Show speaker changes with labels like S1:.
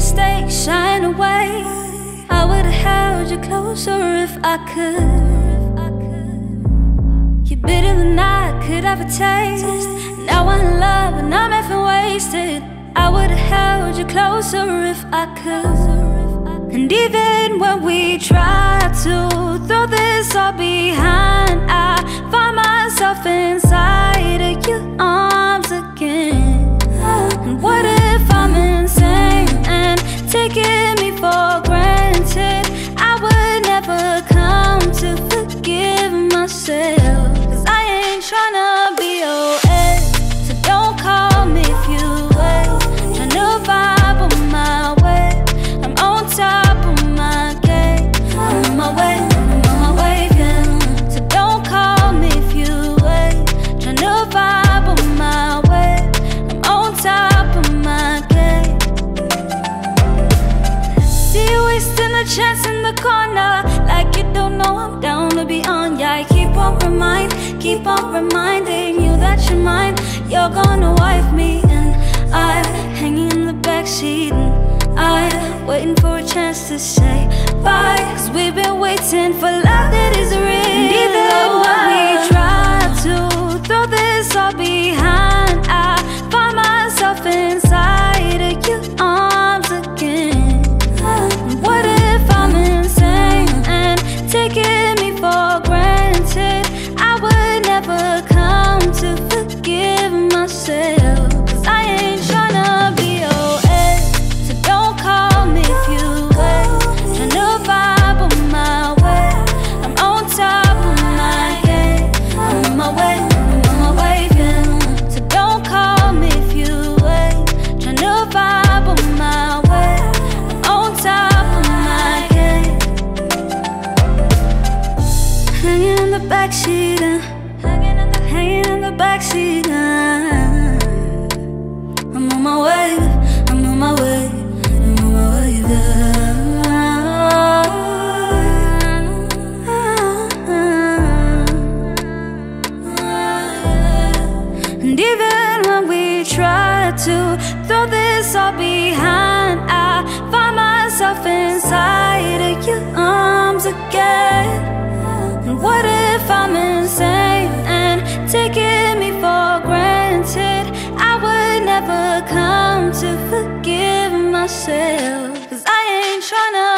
S1: mistakes shine away. I would have held you closer if I could. You're bitter than I could ever taste. Now I'm in love and I'm effing wasted. I would have held you closer if I could. And even when we try to throw this all behind, me for chance in the corner. Like you don't know I'm down to be on. Yeah, I keep on remind, keep on reminding you that you're mine. You're gonna wife me and I'm hanging in the backseat And I'm waiting for a chance to say bye. Cause we've been waiting for love that is real taking backseat, uh, hanging in the hanging in the backseat. Uh, I'm on my way, I'm on my way, I'm on my way there. And even when we try to throw this all behind, come to forgive myself. Cause I ain't tryna